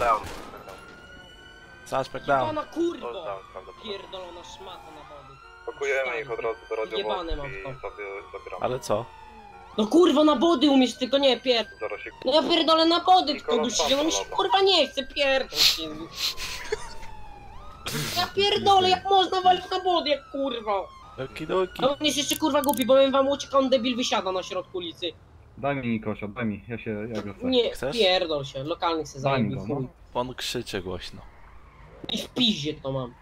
down. Suspect down. Pana kurwo! down, prawdopodobnie. Pierdolona szmata na wody. Pakujemy ich od razu do Jebane radiowozów mam i to. zabie- zabieramy. Ale co? No kurwa na body umiesz, tylko nie pier... Zaraz się No ja pierdolę na body, tylko Nikola dusicie, no mi się kurwa nie chce, pierdol się. Ja pierdolę, jak można walić na body, jak kurwa. Okidoki. A on jest jeszcze kurwa głupi, bo bym wam uciekł, on debil wysiada na środku ulicy. Daj mi Nikosia, daj mi, ja się, ja go chcę. Nie, Chcesz? pierdol się, lokalnych se Daj mi zajmij, go, chuj. no. On krzyczy głośno. I w piździe to mam.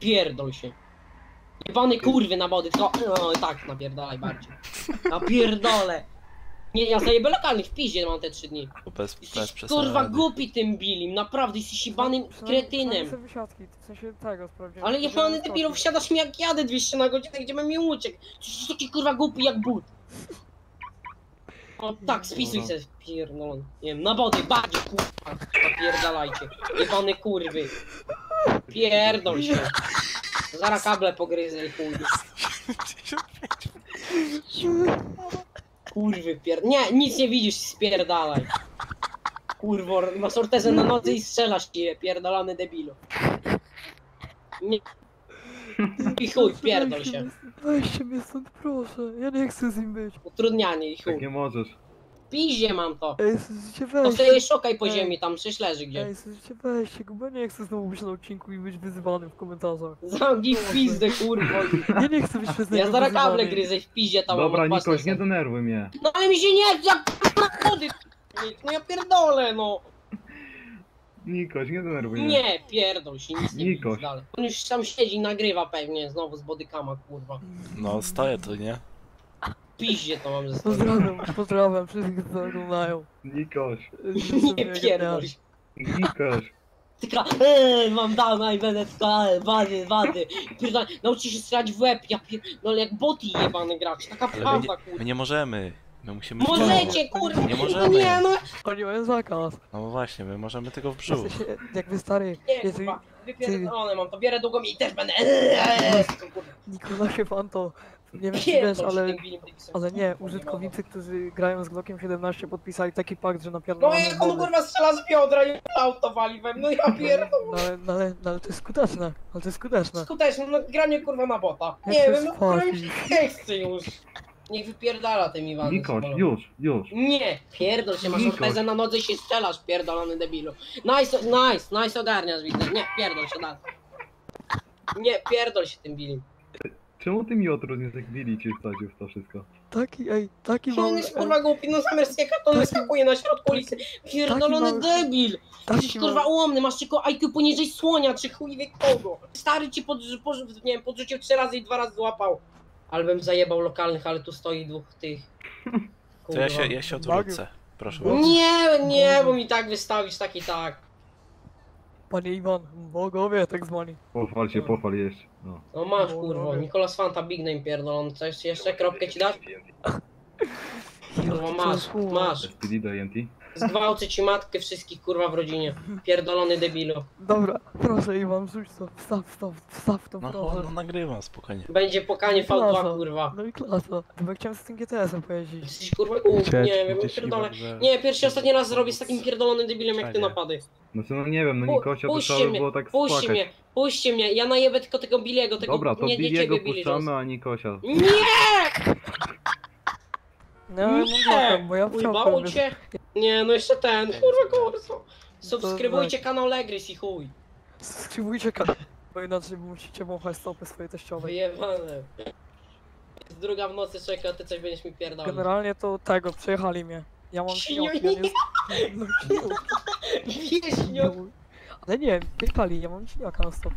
Pierdol się. Jebany kurwy na body, tylko no tak napierdalaj bardziej. Napierdolę. Nie, ja zajebę lokalnych, w piździe mam te trzy dni. Bo Bez, bez Jesteś przesady. kurwa głupi tym bilim, naprawdę jesteś jebanym kretynem. Przynajmniej wysiadki, w sensie tego sprawdziłem. Ale jebany debilu, wsiadasz mi jak jadę 200 na godzinę, gdzie bym mi uciekł. Jesteś taki kurwa głupi jak but. O tak, spisuj se, pierdolony. Nie wiem, na body, bardziej kurwa, napierdalajcie. Jebany kurwy. Pierdol się. Zara kable pogryzę i chuj. Kurwy pier... Nie, nic nie widzisz, spierdalaj. Kurwo, masz ortezę na nocy i strzelasz je, pierdolony debilu. Nie. I chuj, pierdol się. Weźcie mnie stąd, proszę, ja nie chcę z nim być. Utrudnianie i Tak chuj. nie możesz. Piździe mam to. Ej, słuchajcie, To weźcie. sobie szukaj po Ej. ziemi, tam przecież leży gdzie. Ej, słuchajcie, weźcie go, bo ja nie chcę znowu być na odcinku i być wyzywany w komentarzach. Zamknij w pizdę, kurwo. Ja nie chcę być przez niego Ja zaraz kable wyzywany. gryzę w piździe tam. Dobra, Nikoś, nie sobie. denerwuj mnie. No ale mi się nie chce, jak wody. No ja pierdolę, no. Nikoś, nie denerwuj mnie. Nie, pierdol się, nic nie Nikoś. dalej. On już tam siedzi i nagrywa pewnie znowu z bodykama, kurwa. No stoję tu, nie? Piździe to mam ze strony. Pozdrawiam, pozdrawiam wszystkich, co oglądają. Nikoś, Nie pierdol się. Nikoś. Tylko, eee, mam dana i będę tylko, eee, wady, wady. Pierdolę, nauczy się strzelać w łeb, ja pier... No ale jak boty jebany gracz, taka Ale my prawda, nie, kurwa. my nie możemy. My musimy... Możecie, kurwa. Nie No możemy. nie, no. Oni mają zakaz. No właśnie, my możemy tylko w brzuch. sensie, jakby stary, Nie, jeżeli kurwa. Wypierdolone mam to, bierę długą i też będę, eee. Nikolasie fan to, nie wiem czy wiesz, ale, ale nie, użytkownicy, którzy grają z Glockiem 17 podpisali taki pakt, że No napierdolamy jak on kurwa strzela z biodra i auto wali we mnie, no ja pierdolę. No ale, no, ale, no, ale to jest skuteczne, ale to jest skuteczne. Skuteczne, no granie kurwa na bota. Nie wiem, no kurwa mi już. Niech wypierdala tym Iwanem. Nikoś, już, już. Nie, pierdol się, masz Nikoś. ortezę na nodze i się strzelasz, pierdolony debilu. Nice, nice, nice ogarniasz widzę. Nie, pierdol się dalej. Nie, pierdol się tym Billim. Czemu ty mi otrudniesz, jak Billy ci wsadził w to wszystko? Taki, ej, taki On mały, jest ej, kurwa głupi, no jaka to wyskakuje na środku ulicy. Pierdolony mały- debil. Jesteś taki kurwa mały, ułomny, masz tylko IQ poniżej słonia, czy chuj wie kogo. Stary ci pod, pod, nie wiem, podrzucił trzy razy i dwa razy złapał. Ale bym zajebał lokalnych, ale tu stoi dwóch tych. To ja się, Kurwa. ja się odwrócę. Proszę bardzo. Nie, nie, bo mi tak wystawisz, tak i tak. panie Iwan, bogowie tak zwani. Pochwal się, pochwal jeszcze. No. No masz kurwo, dobra. Nicolas Fanta Big Name pierdolony, coś jeszcze, kropkę ci dać? Kurwa masz, masz. SPD do ENT. Zgwałcę ci matkę wszystkich kurwa w rodzinie. Pierdolony debilu. Dobra, proszę Iwan, rzuć to, wstaw, wstaw, wstaw to, No, proszę. no nagrywam spokojnie. Będzie pokanie V2 kurwa. No i klasa. Chyba chciałem z tym GTS-em pojeździć. Jesteś kurwa, u, nie wiem, pierdolę. Nie, pierwszy ostatni raz zrobię z takim pierdolonym debilem jak ty Fajnie. napady. Znaczy, no nie wiem, no Pu- Nikosia to puśćcie trzeba by mnie, było tak Puśćcie spłakać. mnie, puśćcie mnie, ja najebę tylko tego Billiego, tego Dobra, to nie, nie Billiego ciebie, Billy puszczamy, a Nikosia. Nie! No, ja mam blokę, bo ja Ujebało wciąłem. cię? Nie, no jeszcze ten, kurwa kurwa. tak. Subskrybujcie kanał Legrys i chuj. Subskrybujcie kanał, bo inaczej musicie wąchać stopy swojej teściowej. Wyjebane. Jest druga w nocy czeka, ty coś będziesz mi pierdolić. Generalnie to tego, przejechali mnie. Ja mam Świnio, śniąki, ja nie... No. Ale nie, wyjechali, ja mam śniaka na stopie.